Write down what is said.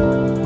Música